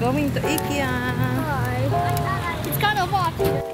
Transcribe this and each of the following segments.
going to IKEA. Hi. It's kind of hot.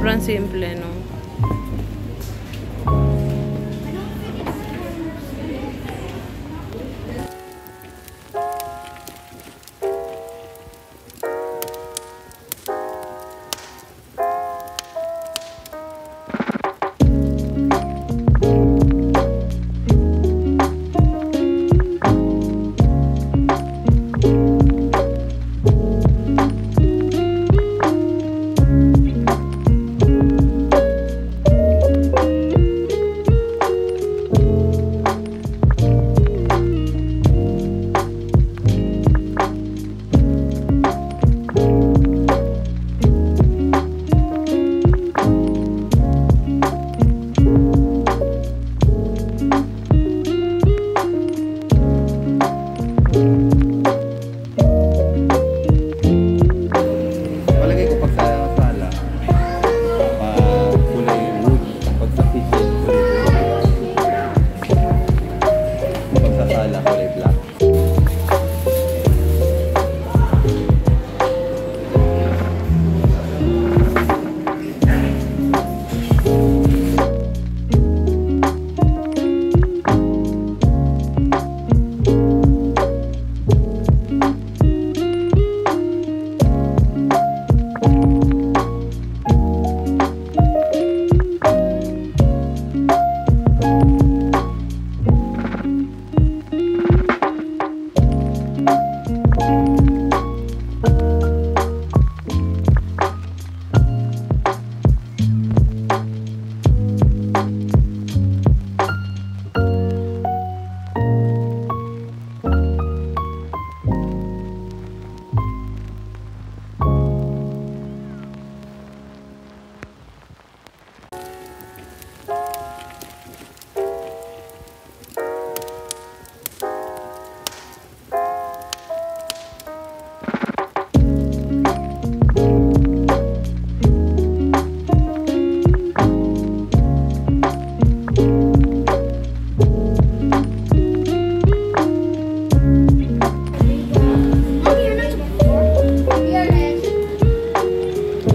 plan simple, ¿no?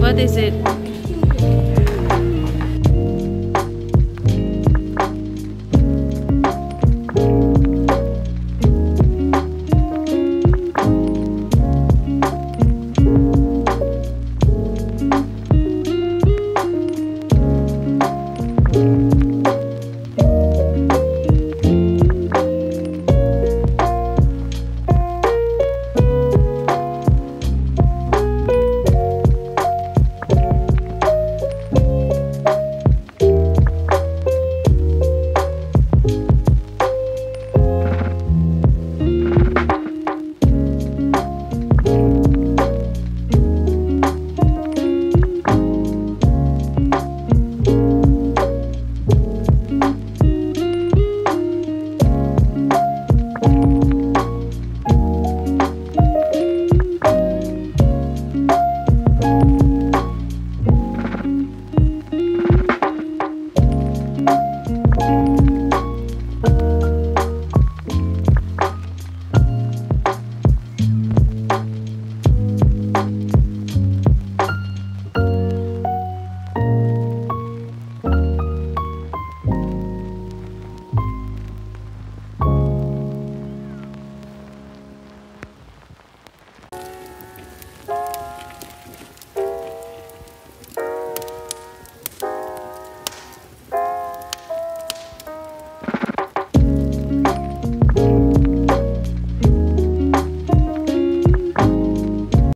what is it?